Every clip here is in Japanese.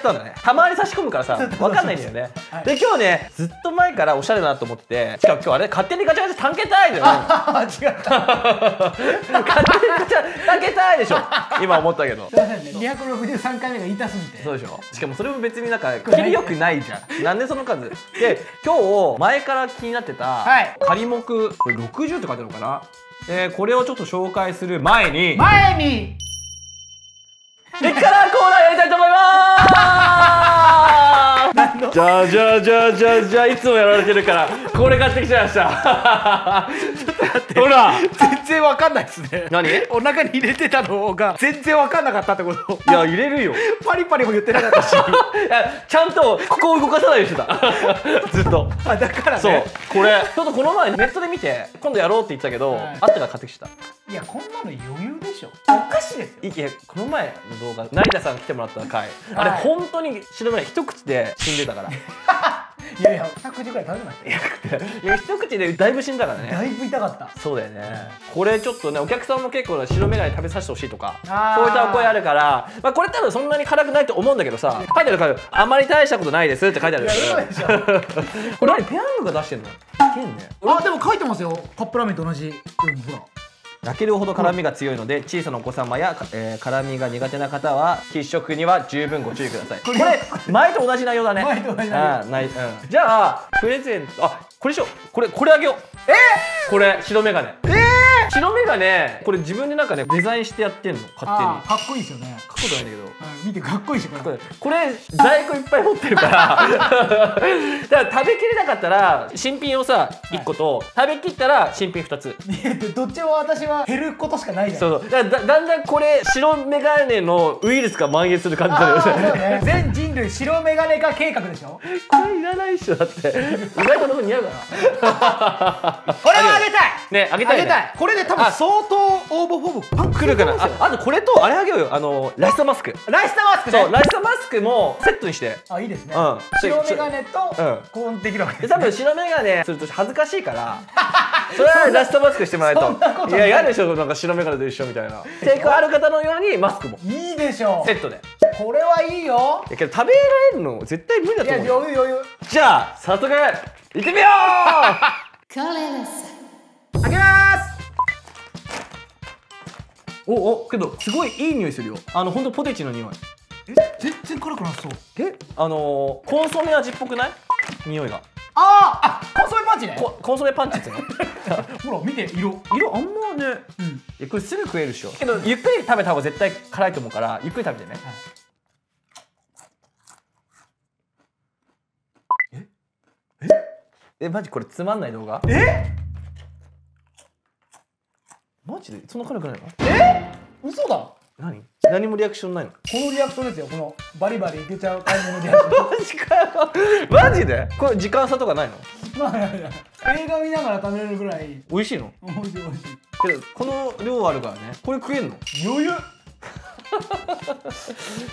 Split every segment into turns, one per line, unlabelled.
ったんだね。たまに差し込むからさ わかんないんだよね、
はい。
で今日ねずっと前からおしゃれだなと思っててしかも今日あれ勝手にガチャガチャ探検隊だよ。ね
あ違った。
勝手にガチャ探検隊でしょ。今思ったけど。
すいませんね263回目が痛すぎて。
そうでしょ。しかもそれも別になんか切りよくないじゃん。なんでその数？で今日前から気になってた
はい。
仮目これ60って書いてあるのかな？えーこれをちょっと紹介する前に
前に。
激辛コじゃあじゃあじゃあじゃあじゃあいつもやられてるからこれ買ってきちゃいました。ほら。
全然わかんないですね。
何？い
お腹に入れてたのが全然わかんなかったってこと。
や入れるよ。
パリパリも言ってなかったし。
ちゃんとここを動かさないようにしてた。ずっと。
あだからね。
そうこれ。ちょっとこの前ネットで見て今度やろうって言ってたけど、
はい。
あったから買ってきた。
いやこんなの余裕でしょおかしいですよ。
いけこの前の動画成田さん来てもらった回、あれ
はい
本当に白目一口で死んでたから。い
いやいや100口ぐらい食べましたよ。
や一口でだいぶ死んだからね。
だいぶ痛かった。
そうだよね。これちょっとねお客さんも結構白眼鏡食べさせてほしいとかそういったお声あるから、まあ、これ多分そんなに辛くないと思うんだけどさ書いてあるからあまり大したことないですって書いてある
いや嘘でしょ。
これ何ペヤングが出してんの？いけんね。
あでも書いてますよ。カップラーメンと同じ。ほら
焼けるほど辛みが強いので小さなお子様や、えー辛みが苦手な方は喫食には十分ご注意ください。これ前と同じ内容だね。
前と同じ内容。
あーないうん、じゃあプレゼントあこれしよう。これこれあげよう。えこれ白眼鏡え白眼鏡これ自分でなんかねデザインしてやってんの？勝手に。
かっこいいですよね。
書くことないんだけど。
はい見てかっこいいでしょこれ。
これ在庫いっぱい持ってるから。だから食べきれなかったら新品をさ1個と、食べきったら新品2つ。
どっちも私は減ることしかないじゃん。
そうそう。だだだんだんこれ白眼鏡のウイルスが蔓延する感じだよね。
ね。全人類白メガネ化計画でしょ？
これいらないっしょだって。意外との似合うから
これはあげたい。
ねあげたいね。
あげたい。これで多分
あ
相当応募フォームパン
来るかな？ああとこれとあれあげようよ。あのライスタマスク。
ライスタマスクね。
そうライスタマスクもセットにして。
あいいですね、
うん。
白メガネと
うん。
こうできるわけ
で多分白眼鏡すると恥ずかしいから。それはラストマスクしてもらえ
そんなことない。
といや嫌でしょなんか白眼鏡と一緒みたいな。抵抗ある方のようにマスクも。
いいでしょ。
セットで。
これはいいよ。
いやけど食べられるの絶対無理だ
いや
と思うよ。
余裕余裕。
じゃあ早速行ってみよう。
Colores.
あげます
おおけどすごいいい匂いするよ。あの本当ポテチの匂い。
え全然辛くなさそう。
えあのー、コンソメ味っぽくない？匂いが。
あーあコンソメパンチね。
ココンソメパンチっていうの
ほら見て色。
色あんまね。
うん。
これすぐ食えるでしょ。けどゆっくり食べた方が絶対辛いと思うからゆっくり食べてね。えマジこれつまんない動画？
え？
マジでそんな辛くないの？
嘘だ。こ
何？何もリアクションないの？
のリアクションですよこのバリバリいけちゃう買い物リアクション。
マジかよ。マジで？これ時間差とかないの？
まあいやいや。映画見ながら食べれるぐらい。
美味しいの？
美味しい美味しい。
けどこの量あるからね。これ食えんの？
余裕。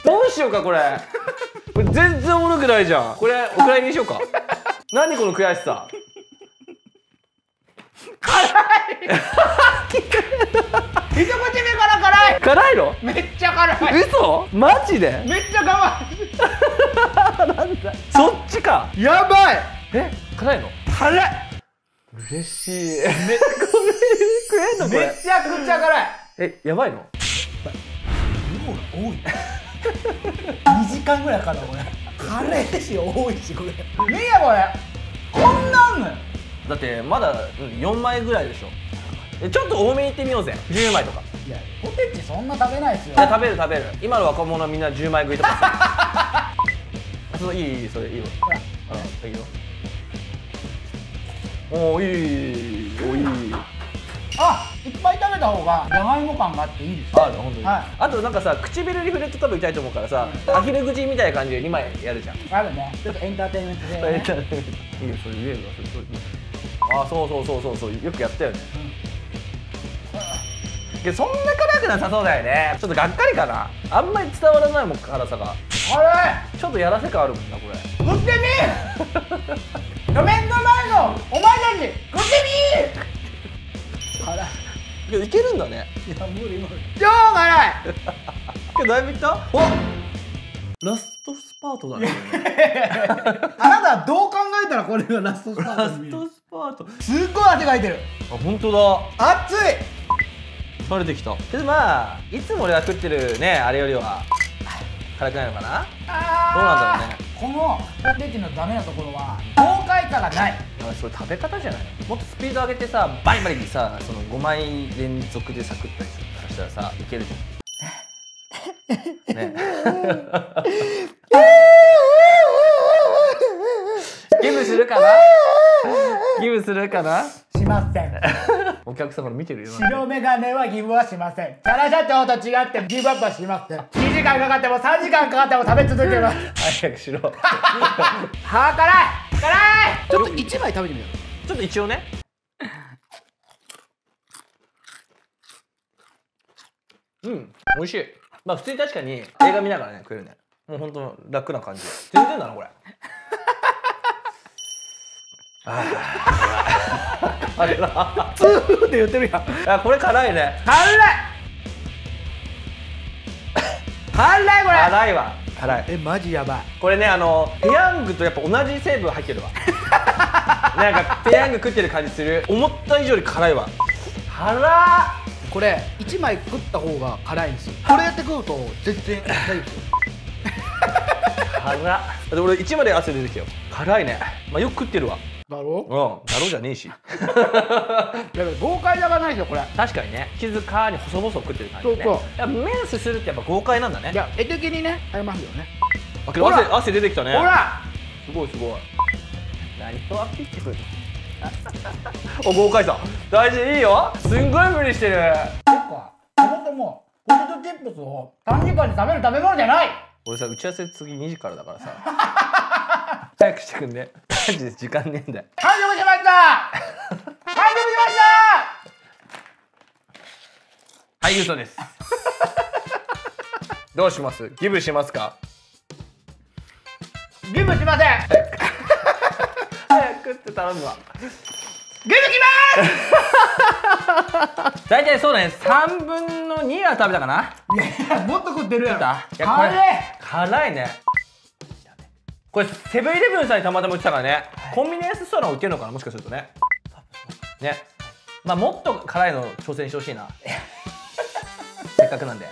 どうしようかこれ。これ全然おもろくないじゃん。これお蔵入りにしようか。何この悔しさ？
一口目から辛い。
辛いの？
めっちゃ辛い。
嘘？マジで？
めっちゃ我
そっちか。
慢やばい。
え？辛いの？
辛い。
嬉しい。めごめん食えんの？こ
め
れ
ちゃくちゃ辛い。
えやばいの？
量が多い。2時間ぐらいかかるわこれ。カレーし多いしこれ。ねえやこれ。こんなんのよ。
だってまだうん4枚ぐらいでしょ。えちょっと多めにいってみようぜ。10枚とか。
いやポテチそんな食べないですよ。
いや食べる食べる。今の若者はみんな10枚食いとか そういいいいそれいいよ
ほら。
うんいいよおおいいおいい
あいっぱい食べた方がじゃがいも感があっていいですよ。
ある本当に、
はい。
あとなんかさ唇に触れると多分痛いと思うからさ、アヒル口みたいな感じで2枚やるじゃん。
あるね。ちょっとエンターテインメント性がね
いいよそれ言えるわ。それそれ。あそうそうそうそうそう。よくやったよね、けどそんな辛くなさそうだよね。ちょっとがっかりかな。あんまり伝わらないもん辛さが。
辛
ちょっとやらせ感あるもんなこれ。
い食ってみ 画面の前のお前たち食ってみ辛い。
いやいけるんだね。
いや無理無理。超辛い。
けどだいぶいった？おラストスパートだね。
あなたはどう考えたらこれがラストスパー
ラ
トに見える？
ストスパート。
すっごい汗かいてる。
あ本当だ。
熱い
垂れてきた。けどまあいつも俺が食ってるねあれよりは辛くないのかな？
あー
どうなんだろうね。
このポテチのダメなところは豪快さがない。
あそれ食べ方じゃない？もっとスピード上げてさバリバリにさその5枚連続でサクッとしたらさいけるじゃん。ね。ギブするかな？ギブするかな？
しません。
お客さんから見てるよ。
白眼鏡はギブはしません。チャラ社長と違ってギブアップはしません。2時間かかっても3時間かかっても食べ続けます。
早くしろ。
はあ辛い！辛い！ちょっと1枚食べてみよ
ちょっと一応ね。うん美味しい。まあ普通に確かに映画見ながらね食えるね。もうほんと楽な感じ。全然だなこれ。あ ーあれだ。
う ツーって言ってるやん。
あこれ辛いね。
辛い。辛いこれ。
辛いわ。辛い。
えマジやばい。
これねあのペヤングとやっぱ同じ成分入ってるわ。なんかペヤング食ってる感じする。思った以上に辛いわ。辛っ。
これ1枚食った方が辛いんですよ。これやって食うと全然大丈夫。ですよ
辛っ。だって俺1まで汗出てきたよ。辛いね。まあよく食ってるわ
だろ？
うんだろうじゃねえし。
だから豪快さがないですよこれ。
確かにね静かに細々食ってる感じね。
そうそう。
やっぱ麺すするってやっぱ豪快なんだね。
いや絵的にねありますよね。
あけど汗汗出てきたね。
ほら！
すごいすごい。何をアピール。お豪快さ。大事いいよ。すんごい無理してる。
結構そもそもポテトチップスを短時間で食べる食べ物じゃない。
俺さ打ち合わせ次2時からだからさ。早くしてくんねマジで時間ねえんだよ。
完食しました。完食しました。
はい嘘です。どうします？ギブしますか？
ギブしません。
早くって頼むわ。
ギブし
大体そうだね。3分の2は食べたかな？
ますいやもっと食ってるやろ。辛い。
辛いねこれセブンイレブンさんにたまたま売ってたからね、コンビニエンスストアの売ってるのかな？もしかするとね。ね。まあもっと辛いの挑戦してほしいな。せっかくなんで。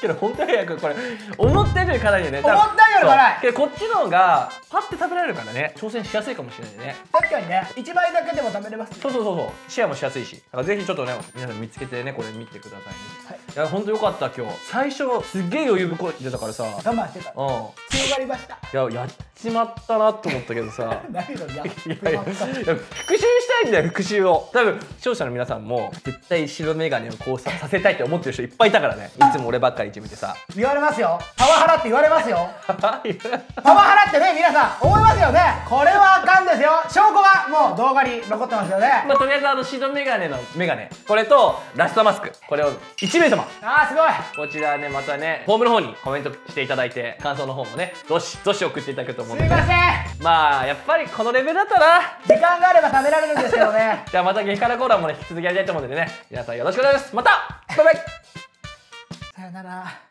けど本当に早くこれ思ったより辛いよね。
思ったより辛い。
けどこっちの方がパッて食べられるからね。挑戦しやすいかもしれないね。
確かにね。1枚だけでも食べれます
そうそうそうそう。シェアもしやすいし。だからぜひちょっとね皆さん見つけてねこれ見てくださいね、
はい。
いや本当よかった今日。最初すっげえ余裕ぶこいてたからさ。
我慢してた。
うん。
強がりました。
いややっちまったなと思ったけどさ。
何のや
いやいやいや復習したい復習を。多分視聴者の皆さんも絶対白眼鏡をこうささせたいって思ってる人いっぱいいたからね。いつも俺ばっかりいじめてさ。
言われますよ。パワハラって言われますよ。
ま
パワハラってね皆さん思いますよね。これはあかんですよ。証拠がもう動画に残ってますよね。
あとりあえずあの白眼鏡の眼鏡これとラストマスク。これを1名様。
あーすごい。
こちらねまたねホームの方にコメントしていただいて感想の方もねどしどし送っていただけると思うんで
すいません。
まあやっぱりこのレベルだったな
時間があれば食べられるんですけどね。
じゃあまた激辛コーラもね引き続きやりたいと思うんでね。皆さんよろしくお願いします。また!バイバイ。
さよなら